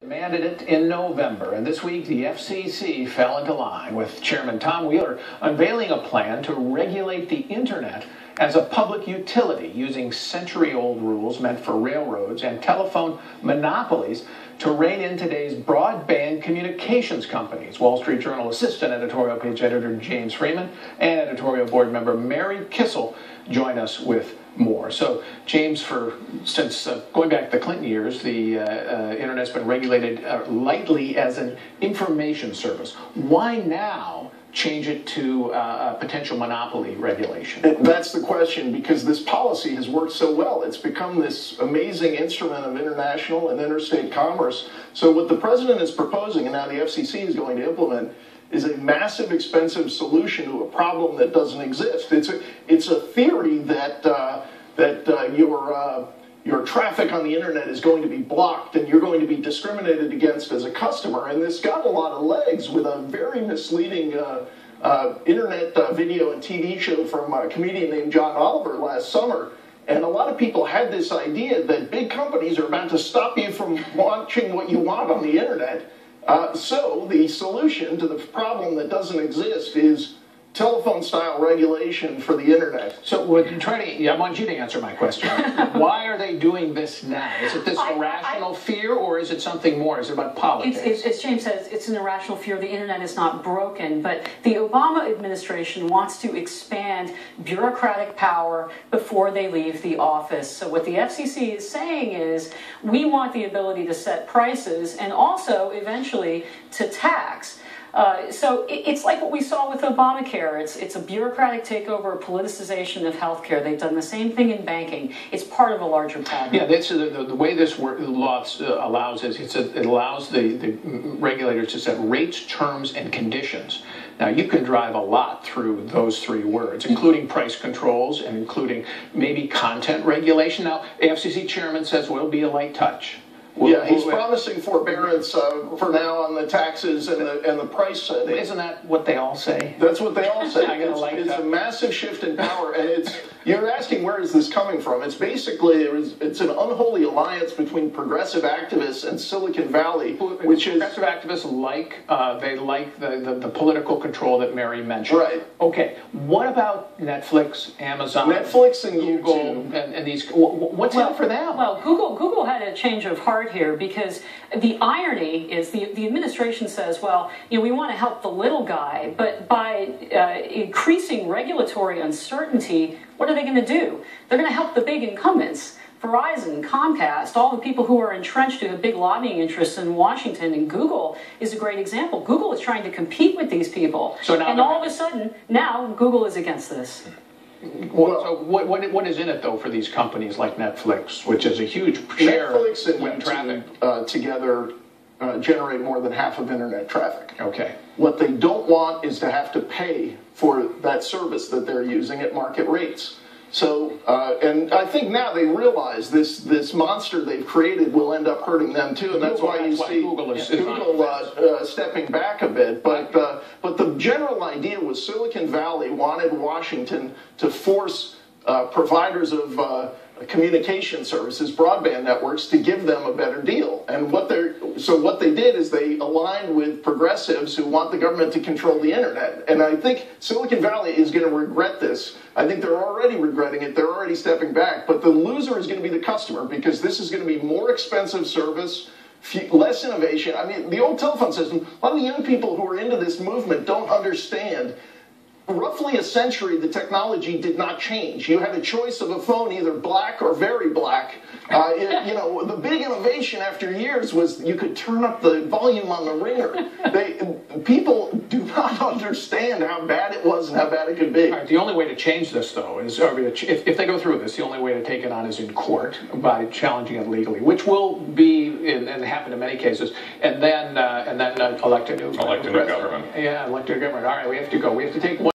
demanded it in November, and this week the FCC fell into line with Chairman Tom Wheeler unveiling a plan to regulate the Internet as a public utility using century old rules meant for railroads and telephone monopolies to rein in today's broadband communications companies. Wall Street Journal assistant editorial page editor James Freeman and editorial board member Mary Kissel join us with more. So, James, for since uh, going back to the Clinton years, the uh, uh, internet's been regulated uh, lightly as an information service. Why now? Change it to uh, a potential monopoly regulation? That's the question because this policy has worked so well. It's become this amazing instrument of international and interstate commerce. So, what the president is proposing, and now the FCC is going to implement, is a massive, expensive solution to a problem that doesn't exist. It's a, it's a theory that, uh, that uh, your, uh, your traffic on the internet is going to be blocked and you're going to be discriminated against as a customer. And this got a lot of legs with a very misleading uh, uh, internet uh, video and TV show from a comedian named John Oliver last summer. And a lot of people had this idea that big companies are about to stop you from watching what you want on the internet uh, so the solution to the problem that doesn't exist is telephone style regulation for the internet. So trying to, I want you to answer my question. Why doing this now? Is it this I, irrational I, fear or is it something more? Is it about politics? It's, it's, as James says, it's an irrational fear. The internet is not broken, but the Obama administration wants to expand bureaucratic power before they leave the office. So what the FCC is saying is we want the ability to set prices and also eventually to tax. Uh, so it, it's like what we saw with Obamacare. It's, it's a bureaucratic takeover, a politicization of healthcare. They've done the same thing in banking. It's part of a larger pattern. Yeah, that's the, the, the way this work, law uh, allows is a, it allows the, the regulators to set rates, terms, and conditions. Now, you can drive a lot through those three words, including price controls and including maybe content regulation. Now, FCC chairman says, well, it'll be a light touch. Yeah, he's promising forbearance uh, for now on the taxes and the, and the price setting. Isn't that what they all say? That's what they all say. It's, like it's a massive shift in power, and it's you're asking where is this coming from? It's basically it's an unholy alliance between progressive activists and Silicon Valley, which is progressive activists like uh, they like the, the, the political control that Mary mentioned. Right. Okay. What about Netflix, Amazon, Netflix, and Google, YouTube, and, and these? What's well, in for them? Well, Google Google had a change of heart here because the irony is the, the administration says, well, you know, we want to help the little guy, but by uh, increasing regulatory uncertainty, what are they going to do? They're going to help the big incumbents. Verizon, Comcast, all the people who are entrenched who have big lobbying interests in Washington, and Google is a great example. Google is trying to compete with these people. So now and all of a sudden, now Google is against this. Well, so what, what, what is in it though for these companies like Netflix, which is a huge share Netflix and web traffic uh, together uh, generate more than half of internet traffic. Okay. What they don't want is to have to pay for that service that they're using at market rates. So, uh, and I think now they realize this this monster they've created will end up hurting them too, and that's Google, why you that's see why Google, is, Google uh, uh, stepping back a bit. But uh, but the general idea was Silicon Valley wanted Washington to force uh, providers of uh, communication services, broadband networks, to give them a better deal. And what they're so what they did is they aligned with progressives who want the government to control the internet. And I think Silicon Valley is going to regret this. I think they're already regretting it. They're already stepping back. But the loser is going to be the customer because this is going to be more expensive service. less innovation. I mean, the old telephone system, a lot of the young people who are into this movement don't understand roughly a century, the technology did not change. You had a choice of a phone, either black or very black. Uh, it, you know, the big innovation after years was you could turn up the volume on the ringer. They, people do not understand how bad it was and how bad it could be. Right, the only way to change this, though, is if, if they go through this, the only way to take it on is in court by challenging it legally, which will be in, and happen in many cases, and then uh, and then uh, elect a new elect a new government. Yeah, elect a new government. All right, we have to go. We have to take one.